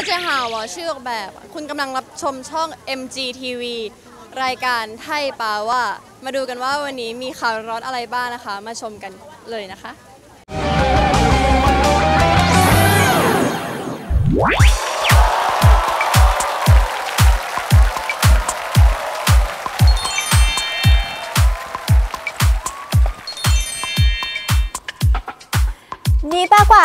ว่าเจฮาวชื่อออกแบบ คุณกำลังรับชมช่อง MGTV รายการไทยปาว่า มาดูกันว่าวันนี้มีข่าวร้อนอะไรบ้างนะคะ มาชมกันเลยนะคะ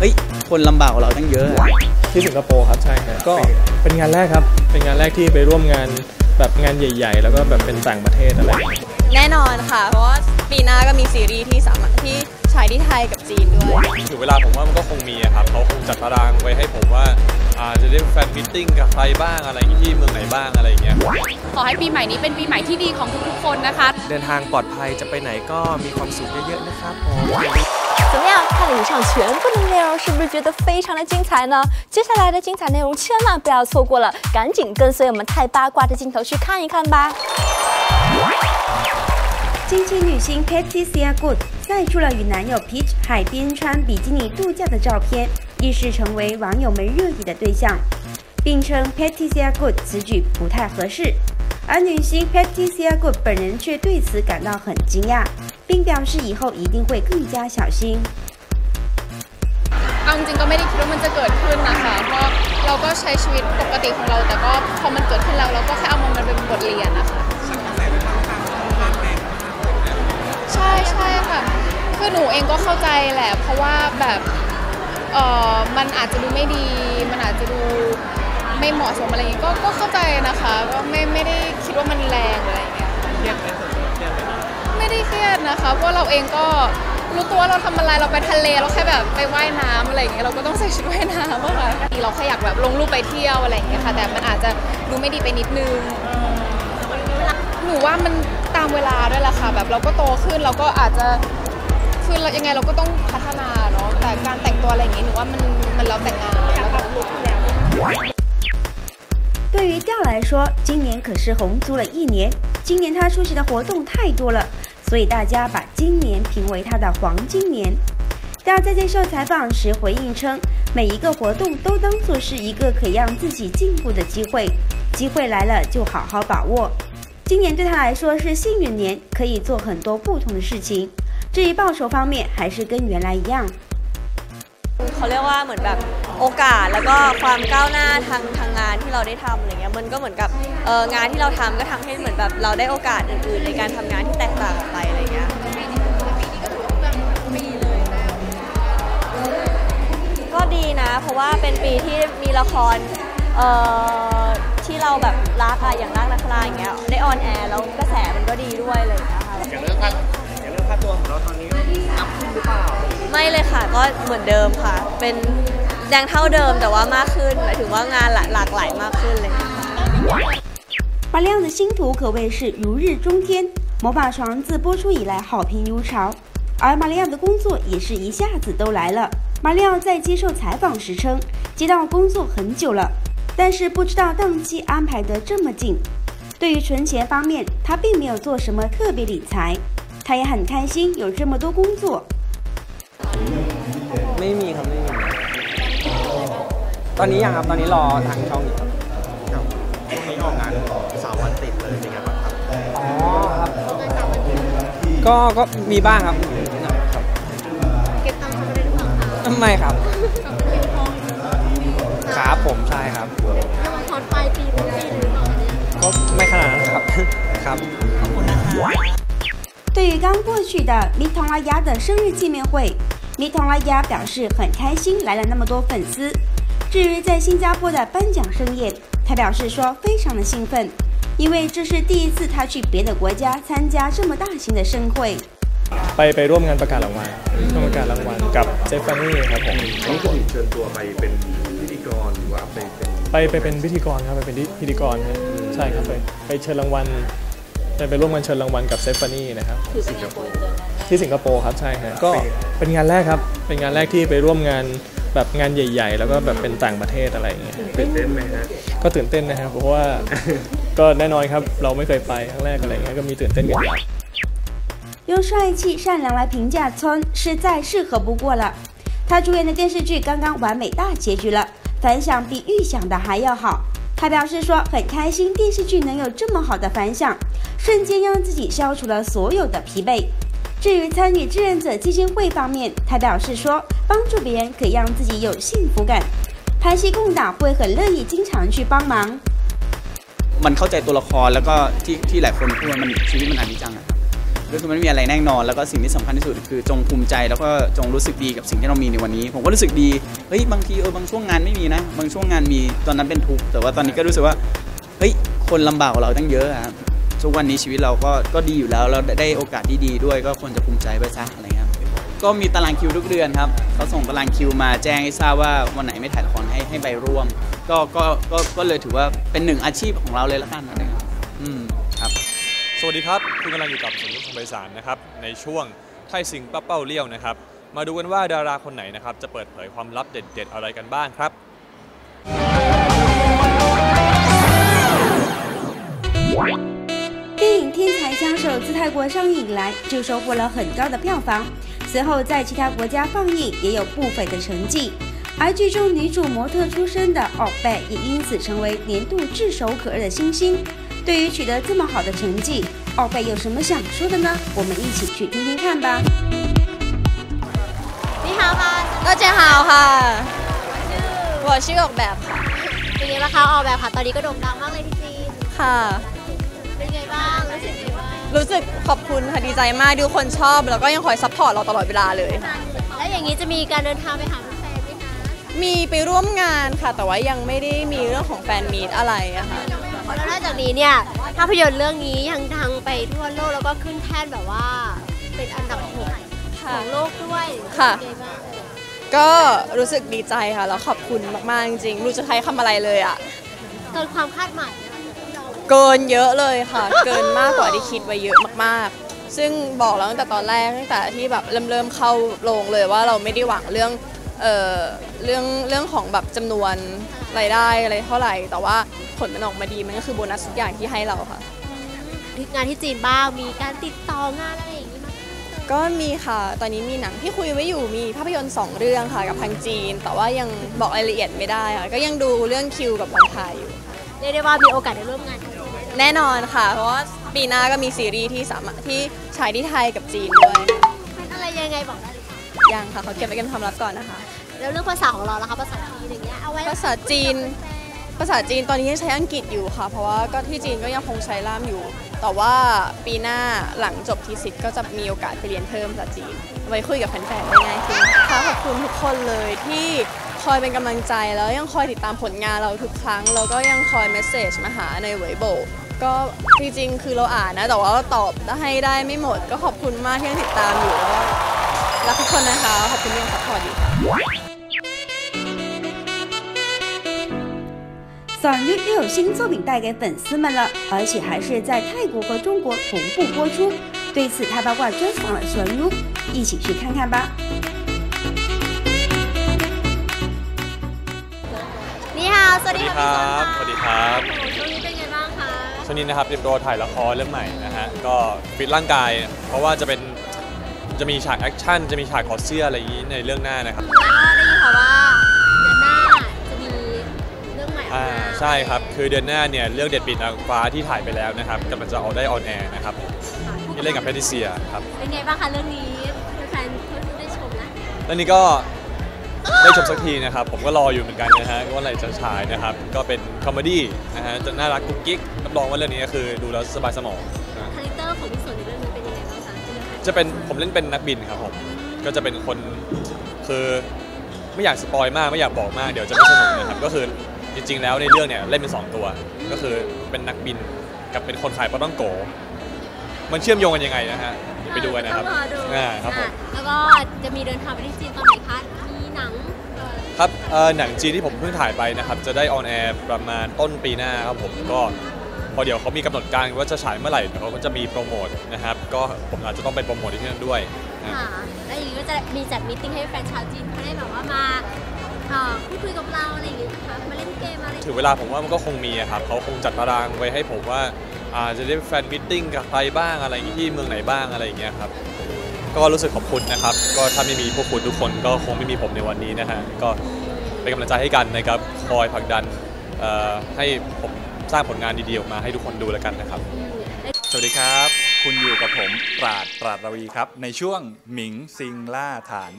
เอ้ยคนลำบากกว่าเราตั้งเยอะ ที่สิงคโปร์ครับใช่ครับก็เป็นงานแรกครับ เป็นงานแรกที่ไปร่วมงานแบบงานใหญ่ ๆ แล้วก็แบบเป็นต่างประเทศอะไรแน่นอนค่ะ เพราะว่าปีหน้าก็มีซีรีส์ที่สามารถที่ฉายที่ไทยกับจีนด้วย ถึงเวลาผมว่ามันก็คงมีครับเขาคงจัดตารางไว้ให้ผมว่าอาจะได้ fan meeting กับใครบ้างอะไรที่เมืองไหนบ้างอะไรอย่างเงี้ย ขอให้ปีใหม่นี้เป็นปีใหม่ที่ดีของทุกๆคนนะคะ เดินทางปลอดภัยจะไปไหนก็มีความสุขเยอะๆนะครับผม 以上全部的内容，是不是觉得非常的精彩呢？接下来的精彩内容千万不要错过了，赶紧跟随我们太八卦的镜头去看一看吧。近期女星 Patricia Good 晒出了与男友 Peach 海边穿比基尼度假的照片，一时成为网友们热议的对象，并称 Patricia Good 此举不太合适。而女星 Patricia Good 本人却对此感到很惊讶，并表示以后一定会更加小心。 เอาจริงก็ไม่ได้คิดว่ามันจะเกิดขึ้นนะคะเพราะเราก็ใช้ชีวิตปกติของเรา แต่ก็พอมันเกิดขึ้นแล้วเราก็แค่เอามันเป็นบทเรียนนะคะใช่ใช่ค่ะคือหนูเองก็เข้าใจแหละ เพราะว่าแบบเออมันอาจจะดูไม่ดี มันอาจจะดูไม่เหมาะสมอะไรอย่างงี้ก็ก็เข้าใจนะคะก็ไม่ไม่ได้คิดว่ามันแรงออะไรอย่างเงี้ยไม่ได้เครียดนะคะเพราะเราเองก็ รู้ตัวเราทำอะไรเราไปทะเลเราแค่แบบไปว่ายน้ำอะไรอย่างเงี้ยเราก็ต้องใส่ชุดว่ายน้ำอะค่ะเราแค่อยากแบบลงรูปไปเที่ยวอะไรอย่างเงี้ยค่ะ แต่มันอาจจะดูไม่ดีไปนิดนึงหนูว่ามันตามเวลาด้วยล่ะค่ะ แบบเราก็โตขึ้นเราก็อาจจะคือเรายังไงเราก็ต้องพัฒนาเนาะแต่การแต่งตัวอะไรอย่างเงี้ยหนูว่ามันมันแล้วแต่งานแล้วก็ลุคแล้ว对于调来说，今年可是红足了一年。今年他出席的活动太多了，所以大家把今年评为他的黄金年。他在接受采访时回应称，每一个活动都当作是一个可以让自己进步的机会，机会来了就好好把握。今年对他来说是幸运年，可以做很多不同的事情。至于报酬方面，还是跟原来一样。 เขาเรียกว่าเหมือนแบบโอกาสแล้วก็ความก้าวหน้าทางทางงานที่เราได้ทำอะไรเงี้ยมันก็เหมือนกับเอองานที่เราทำก็ทำให้เหมือนแบบเราได้โอกาสอื่นๆ ในการทำงานที่แตกต่างออกไปอะไรเงี้ยก็ดีนะ เพราะว่าเป็นปีที่มีละครเอ่อที่เราแบบรักอะอย่างรักนักลาอย่างเงี้ยได้ออนแอร์แล้วกระแสมันก็ดีด้วยเลยนะคะอย่างเรื่องค่าอย่างเรื่องค่าตัวของเราตอนนี้อัพขึ้นหรือเปล่า ไม่เลยค่ะก็เหมือนเดิมค่ะ เป็นยังเท่าเดิมแต่ว่ามากขึ้นหมายถึงว่างานหลากหลายมากขึ้นเลยค่ะ 马亮的星途可谓是如日中天，《魔法床》自播出以来好评如潮，而马里奥的工作也是一下子都来了。马里奥在接受采访时称，接到工作很久了，但是不知道档期安排得这么紧。对于存钱方面，他并没有做什么特别理财，他也很开心有这么多工作。 ไม่มีครับไม่มี ตอนนี้ยังครับ ตอนนี้รอทางช่องอยู่ครับ นี้ออกงานสามวันติดเลยเป็นไงบ้างครับ อ๋อครับ ก็ก็มีบ้างครับครับ เก็บตังค์ทำอะไรหรือเปล่าคะ ไม่ครับ ครับผมใช่ครับ ระวังถอนปลายปีเป็นปีหรือเปล่าเนี่ย ก็ไม่ขนาดนั้นครับ ครับ 对于刚过去的蜜糖拉雅的生日见面会， 蜜糖拉雅表示很开心来了那么多粉丝。至于在新加坡的颁奖盛宴，他表示说非常的兴奋，因为这是第一次他去别的国家参加这么大型的盛会。 ไปไปร่วมงานประกาศรางวัลร่วมประกาศรางวัลกับเจฟฟานี่ครับผม นี่ก็ถูกเชิญตัวไปเป็นพิธีกรหรือว่าไปเป็น ไปไปเป็นพิธีกรครับไปเป็นพิธีกรครับใช่ครับไปไปเชิญรางวัลไปไปร่วมงานเชิญรางวัลกับเซฟานี่นะครับที่สิงคโปร์ ครับใช่ครับก็เป็นงานแรกครับเป็นงานแรกที่ไปร่วมงานแบบงานใหญ่ ๆ แล้วก็แบบเป็นต่างประเทศอะไรอย่างเงี้ย ตื่นเต้นไหมฮะ ก็ตื่นเต้นนะครับเพราะว่า ก็แน่นอนครับเราไม่เคยไปครั้งแรกอะไรอย่างเงี้ยก็มีตื่นเต้นกันอยู่ 用帅气、善良来评价村是再适合不过了。他主演的电视剧刚刚完美大结局了，反响比预想的还要好。他表示说很开心电视剧能有这么好的反响，瞬间让自己消除了所有的疲惫。 至于参与志愿者基金会方面，他表示说帮助别人可以让自己有幸福感，拍戏空档会很乐意经常去帮忙。 มันเข้าใจตัวละครแล้วก็ที่ที่หลายคนพูดว่ามันชีวิตมันอนิจจังอะก็คือมันไม่มีอะไรแน่นอนแล้วก็สิ่งที่สำคัญที่สุดคือจงภูมิใจแล้วก็จงรู้สึกดีกับสิ่งที่เรามีในวันนี้ ผมก็รู้สึกดีเฮ้ยบางทีเออบางช่วงงานไม่มีนะ บางช่วงงานมีตอนนั้นเป็นทุกข์แต่ว่าตอนนี้ก็รู้สึกว่าเฮ้ยคนลำบากกว่าเราตั้งเยอะอะครับ ทุกวันนี้ชีวิตเราก็ก็ดีอยู่แล้วเราได้โอกาสที่ดีด้วยก็ควรจะภูมิใจไปซะอะไรเงี้ยครับก็มีตารางคิวทุกเดือนครับเขาส่งตารางคิวมาแจ้งให้ทราบว่าวันไหนไม่ถ่ายละครให้ให้ไปร่วม ก็ก็ก็ก็เลยถือว่าเป็นหนึ่งอาชีพของเราเลยละกันอะไรเงี้ยอืมครับสวัสดีครับคุณกำลังอยู่กับสมยุทธสมไปสารนะครับในช่วงไทยสิงป้าเป้าเลี้ยวนะครับ มาดูกันว่าดาราคนไหนนะครับจะเปิดเผยความลับเด็ด ๆ อะไรกันบ้างครับ电影《天才枪手自泰国上映以来就收获了很高的票房，随后在其他国家放映也有不菲的成绩。而剧中女主模特出身的奥贝也因此成为年度炙手可热的新星,对于取得这么好的成绩，奥贝有什么想说的呢？我们一起去听听看吧。你好哈，大家好哈，我是奥贝哈，今天我看奥贝哈到底个动感吗？来。哈。 เป็นไงบ้างรู้สึกไงบ้างรู้สึกขอบคุณค่ะดีใจมากดูคนชอบ แล้วก็ยังคอย support เราตลอดเวลาเลย แล้วอย่างนี้จะมีการเดินทางไปหาแฟนๆไหมคะมีไปร่วมงานค่ะ แต่ว่ายังไม่ได้มีเรื่องของแฟนมีตอะไรอะค่ะแล้วนอกจากนี้เนี่ยภาพยนตร์เรื่องนี้ยังดังไปทั่วโลกแล้วก็ขึ้นแท่นแบบว่า เป็นอันดับหกของโลกด้วยค่ะเป็นไงบ้างเอ่ยก็รู้สึกดีใจค่ะแล้วขอบคุณมากๆจริงๆไม่รู้จะใช้คำอะไรเลยอะเกินความคาดหมายนะคะที่ เราเกินเยอะเลยค่ะ เกินมากกว่าที่คิดไว้เยอะมากๆ ซึ่งบอกแล้วตั้งแต่ตอนแรกตั้งแต่ที่แบบเริ่มเริ่มเข้าโรงเลยว่าเราไม่ได้หวังเรื่องเอ่อเรื่องเรื่องของแบบจำนวนรายได้อะไรเท่าไหร่ แต่ว่าผลมันออกมาดีมันก็คือโบนัสทุกอย่างที่ให้เราค่ะ งานที่จีนบ้างมีการติดต่องานอะไรอย่างนี้ไหมก็มีค่ะ ตอนนี้มีหนังที่คุยไว้อยู่มีภาพยนตร์สองเรื่องค่ะกับทางจีน แต่ว่ายังบอกรายละเอียดไม่ได้ค่ะก็ยังดูเรื่องคิวกับวันถ่ายอยู่ เรียกได้ว่ามีโอกาสได้ร่วมงานกัน แน่นอนค่ะ เพราะว่าปีหน้าก็มีซีรีส์ที่สามารถที่ฉายที่ไทยกับจีนด้วยค่ะเป็นอะไรยังไงบอกได้เลยค่ะยังค่ะเขาเก็บไว้เป็นความลับก่อนนะคะ แล้วเรื่องภาษาของเราล่ะคะภาษาจีนอย่างเงี้ยเอาไว้ภาษาจีน ภาษาจีนตอนนี้ยังใช้อังกฤษอยู่ค่ะ เพราะว่าก็ที่จีนก็ยังคงใช้ล่ามอยู่ แต่ว่าปีหน้าหลังจบทีสิทธ์ก็จะมีโอกาสไปเรียนเพิ่มภาษาจีนไว้คุยกับแฟนๆได้ง่ายขึ้นค่ะขอบคุณทุกคนเลยที่คอยเป็นกำลังใจแล้วยังคอยติดตามผลงานเราทุกครั้ง แล้วก็ยังคอย message มาหาในเว็บโบ ก็จริงๆ คือเราอ่านนะ แต่ว่าตอบให้ได้ไม่หมด ก็ขอบคุณมากที่ยังติดตามอยู่แล้วรักทุกคนนะคะ ขอบคุณที่ยังซัพพอร์ตอยู่早日又有新作品带给粉丝们了，而且还是在泰国和中国同步播出。对此，他八卦专访了玄如，一起去看看吧。你好，สวัสดีควั ช่วงนี้นะครับเตรียมตัวถ่ายละครเรื่องใหม่นะฮะก็ฟิตร่างกาย เพราะว่าจะเป็นจะมีฉาก action จะมีฉากถอดเสื้ออะไรอย่างนี้ในเรื่องหน้านะครับแล้วก็ได้ยินข่าวว่าเดือนหน้าจะมีเรื่องใหม่ออกอ่ามาใช่ครับคือเดือนหน้าเนี่ยเรื่องเด็ดปีกนางฟ้าที่ถ่ายไปแล้วนะครับกำลังจะเอาได้ on air นะครับที่เล่นกับแพทริเซียครับ เป็นไงบ้างคะเรื่องนี้แฟนๆเขาได้ชมแล้วเรื่องนี้ก็ ได้ชมสักทีนะครับ ผมก็รออยู่เหมือนกันนะฮะว่าอะไรจะฉายนะครับ ก็เป็น comedy นะฮะจะน่ารักกุ๊กกิ๊กรับรองว่าเรื่องนี้ก็คือดูแล้วสบายสมองนะ character ของพี่โซนในเรื่องนี้เป็นยังไงบ้างคะเป็นยังไงจะเป็นผมเล่นเป็นนักบินครับผมก็จะเป็นคนคือไม่อยาก spoil มากไม่อยากบอกมากเดี๋ยวจะไม่สนุกนะครับก็คือจริง ๆ แล้วในเรื่องเนี่ยเล่นเป็นสองตัว ก็คือเป็นนักบินกับเป็นคนขายปาท่องโก๋ มันเชื่อมโยงกันยังไงนะฮะเดี๋ยวไปดูกันนะครับต้องรอดูอ่าครับผมอะแล้วก็จะมีเดินทางไปที่จีนตอนไหนคะมีหนังเอ่อ ครับเอ่อหนังจีนที่ผมเพิ่งถ่ายไปนะครับ จะได้ on air ประมาณต้นปีหน้าครับผมก็พอเดี๋ยวเขามีกำหนดการว่าจะฉายเมื่อไหร่เดี๋ยวเขาก็จะมีโปรโมทนะครับ ก็ผมอาจจะต้องไปโปรโมทที่นั่นด้วยนะครับค่ะแล้วอย่างนี้ก็จะมีจัด meeting ให้แฟนชาวจีนเขาได้แบบว่ามาเอ่อพูดคุยกับเราอะไรอย่างเงี้ยนะคะมาเล่นเกมอะไรถึงเวลาผมว่ามันก็คงมีอะครับเขาคงจัดตารางไว้ให้ผมว่าอาจจะได้ fan meeting กับใครบ้างอะไรอย่างงี้ที่เมืองไหนบ้างอะไรอย่างเงี้ยครับ ก็รู้สึกขอบคุณนะครับ ก็ถ้าไม่มีพวกคุณทุกคนก็คงไม่มีผมในวันนี้นะฮะ ก็เป็นกำลังใจให้กันนะครับ คอยผลักดันให้ผมสร้างผลงานดีๆออกมาให้ทุกคนดูแล้วกันนะครับ สวัสดีครับ คุณอยู่กับผมปราดปราดระวีครับ ในช่วงหมิงซิงล่าฐาน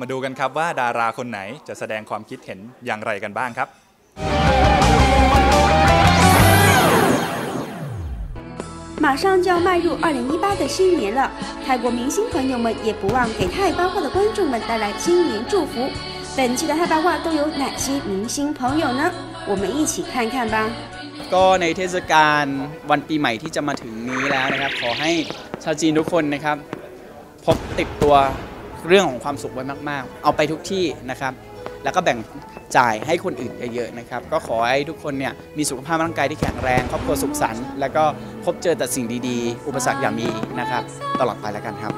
มาดูกันครับว่าดาราคนไหนจะแสดงความคิดเห็นอย่างไรกันบ้างครับ 马上就要迈入二零一八的新年了，泰国明星朋友们也不忘给泰八卦的观众们带来新年祝福。本期的泰八卦都有哪些明星朋友呢？我们一起看看吧。 ก็ในเทศกาลวันปีใหม่ที่จะมาถึงนี้แล้วนะครับ ขอให้ชาวจีนทุกคนนะครับพกติดตัวเรื่องของความสุขไว้มาก ๆ เอาไปทุกที่นะครับ แล้วก็แบ่ง จ่ายให้คนอื่นเยอะๆนะครับ ก็ขอให้ทุกคนเนี่ยมีสุขภาพร่างกายที่แข็งแรง ครอบครัวสุขสันต์แล้วก็พบเจอแต่สิ่งดีๆ อุปสรรคอย่ามีนะครับ ตลอดไปแล้วกันครับ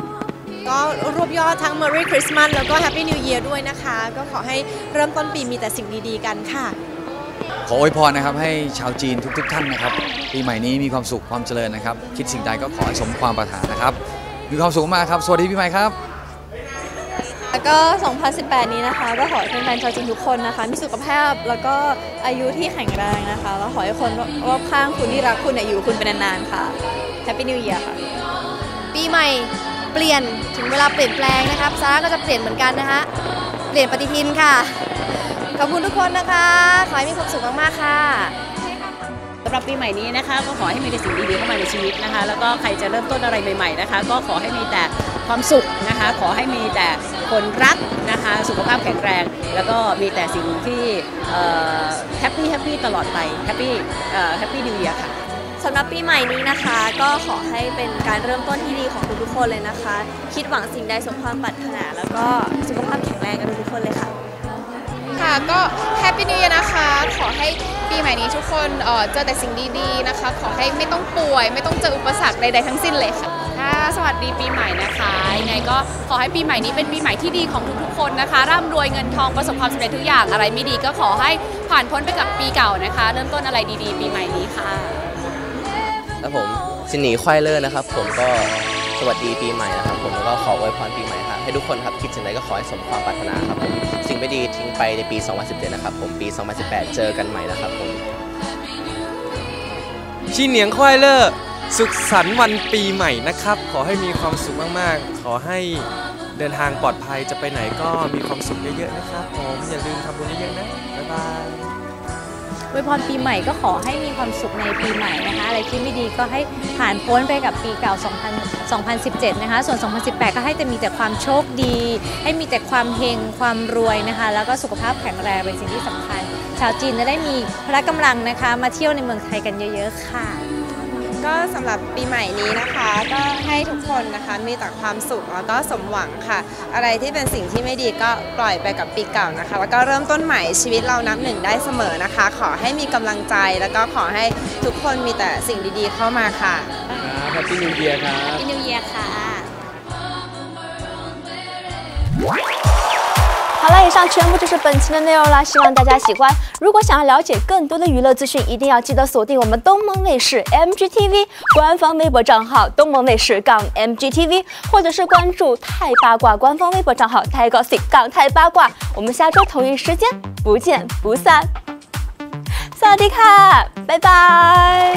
ก็รวบยอดทั้ง Merry Christmas แล้วก็ Happy New Year ด้วยนะคะ ก็ขอให้เริ่มต้นปีมีแต่สิ่งดีๆ กันค่ะ ขออวยพรนะครับให้ชาวจีนทุก ๆทท่านนะครับ ปีใหม่นี้มีความสุขความเจริญนะครับ คิดสิ่งใดก็ขอให้สมความปรารถนานะครับ มีความสุขมากครับ สวัสดีปีใหม่ครับ แล้วก็ 2018 นี้นะคะ ก็ขอให้แฟนๆชาวจีนทุกคนนะคะ มีสุขภาพแล้วก็อายุที่แข็งแรงนะคะ แล้วขอให้คนรอบข้างคุณที่รักคุณเนี่ยอยู่กับคุณเป็นนานๆค่ะ Happy New Year ค่ะ ปีใหม่เปลี่ยนถึงเวลาเปลี่ยนแปลงนะครับซาร่าก็จะเปลี่ยนเหมือนกันนะคะเปลี่ยนปฏิทินค่ะ ขอบคุณทุกคนนะคะ ขอให้มีความสุขมากๆค่ะสำหรับปีใหม่นี้นะคะ ก็ขอให้มีแต่สิ่งดีๆเข้ามาในชีวิตนะคะ แล้วก็ใครจะเริ่มต้นอะไรใหม่ๆนะคะ ก็ขอให้มีแต่ ความสุขนะคะ ขอให้มีแต่คนรักนะคะ สุขภาพแข็งแรง แล้วก็มีแต่สิ่งที่ happy happy ตลอดไป happy happy new year ค่ะสำหรับปีใหม่นี้นะคะ ก็ขอให้เป็นการเริ่มต้นที่ดีของทุกๆคนเลยนะคะ คิดหวังสิ่งใดสมความปรารถนา แล้วก็สุขภาพแข็งแรงกันทุกๆคนเลยค่ะ ค่ะ ก็ happy new year นะคะ ขอให้ปีใหม่นี้ทุกคนเอ่อเจอแต่สิ่งดีๆนะคะ ขอให้ไม่ต้องป่วย ไม่ต้องเจออุปสรรคใดๆทั้งสิ้นเลยค่ะ ค่ะสวัสดีปีใหม่นะคะยังไงก็ขอให้ปีใหม่นี้เป็นปีใหม่ที่ดีของทุกๆคนนะคะ ร่ำรวยเงินทองประสบความสำเร็จทุกอย่างอะไรไม่ดีก็ขอให้ผ่านพ้นไปกับปีเก่านะคะ เริ่มต้นอะไรดีๆ ปีใหม่นี้ค่ะ แล้วผมสินหนีควายเลอร์นะครับ ผมก็สวัสดีปีใหม่นะครับ ผมแล้วก็ขออวยพรปีใหม่ครับ ให้ทุกคนครับคิดสิ่งใดก็ขอให้สมความปรารถนาครับผมสิ่งไม่ดีทิ้งไปในปี 2017 นะครับผมปี 2018 เจอกันใหม่นะครับผมชินเหนียงควายเลอร์สุขสันต์วันปีใหม่นะครับ ขอให้มีความสุขมากๆ ขอให้เดินทางปลอดภัยจะไปไหนก็มีความสุขเยอะๆนะครับผมอย่าลืมทำบุญเยอะๆนะบ๊ายบาย อวยพรปีใหม่ก็ขอให้มีความสุขในปีใหม่นะคะ อะไรที่ไม่ดีก็ให้ผ่านพ้นไปกับปีเก่า 2000 2017 นะคะ ส่วน 2018 ก็ให้แต่มีแต่ความโชคดี ให้มีแต่ความเฮงความรวยนะคะ แล้วก็สุขภาพแข็งแรงเป็นสิ่งที่สำคัญ ชาวจีนจะได้มีพละกำลังนะคะ มาเที่ยวในเมืองไทยกันเยอะ ๆ ค่ะ ก็สำหรับปีใหม่นี้นะคะก็ ทุกคนนะคะมีแต่ความสุขแล้วก็สมหวังค่ะ อะไรที่เป็นสิ่งที่ไม่ดีก็ปล่อยไปกับปีเก่านะคะ แล้วก็เริ่มต้นใหม่ชีวิตเรานับหนึ่งได้เสมอนะคะ ขอให้มีกำลังใจแล้วก็ขอให้ทุกคนมีแต่สิ่งดีๆเข้ามาค่ะ แฮปปี้นิวเยียร์ครับ Happy New Year ค่ะ好了，以上全部就是本期的内容了，希望大家喜欢。 如果想要了解更多的娱乐资讯一定要记得锁定我们东盟卫视 mgtv 官方微博账号东盟卫视杠 mgtv 或者是关注泰八卦官方微博账号泰高兴杠泰八卦。我们下周同一时间不见不散。萨迪卡拜拜。